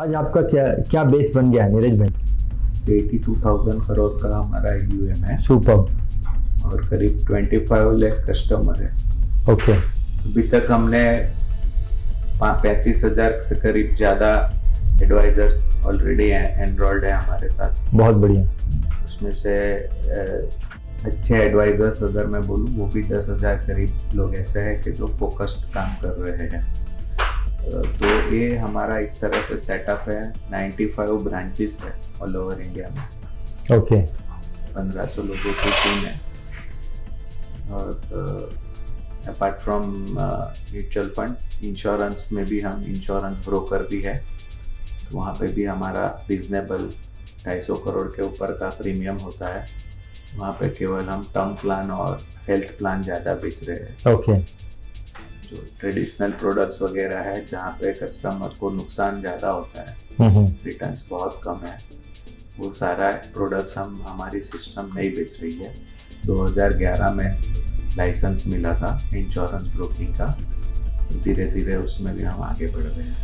आज आपका क्या क्या बेस बन गया है नीरज भाई एटी टू थाउज़ेंड करोड़ का हमारा यूएम है। सुपर और करीब ट्वेंटी फाइव लाख कस्टमर है। ओके अभी तक हमने पैंतीस हज़ार से करीब ज़्यादा एडवाइजर्स ऑलरेडी एनरोल्ड है हमारे साथ। बहुत बढ़िया। उसमें से अच्छे एडवाइजर्स अगर मैं बोलूँ वो भी दस हज़ार करीब लोग ऐसे हैं कि जो फोकस्ड काम कर रहे हैं। तो ये हमारा इस तरह से सेटअप है। 95 ब्रांचेस है ऑल ओवर इंडिया में। ओके 1500 लोगों की टीम है। और apart from mutual funds insurance में भी हम इंश्योरेंस ब्रोकर भी है। तो वहाँ पे भी हमारा रिजनेबल ढाई सौ करोड़ के ऊपर का प्रीमियम होता है। वहाँ पे केवल हम टर्म प्लान और हेल्थ प्लान ज़्यादा बेच रहे हैं। ओके जो ट्रेडिशनल प्रोडक्ट्स वगैरह है जहाँ पे कस्टमर को नुकसान ज़्यादा होता है। रिटर्न बहुत कम है। वो सारा प्रोडक्ट्स हम हमारी सिस्टम नहीं बेच रही है। 2011 में लाइसेंस मिला था इंश्योरेंस ब्रोकिंग का। धीरे धीरे उसमें भी हम आगे बढ़ रहे हैं।